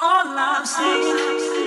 All I'm saying.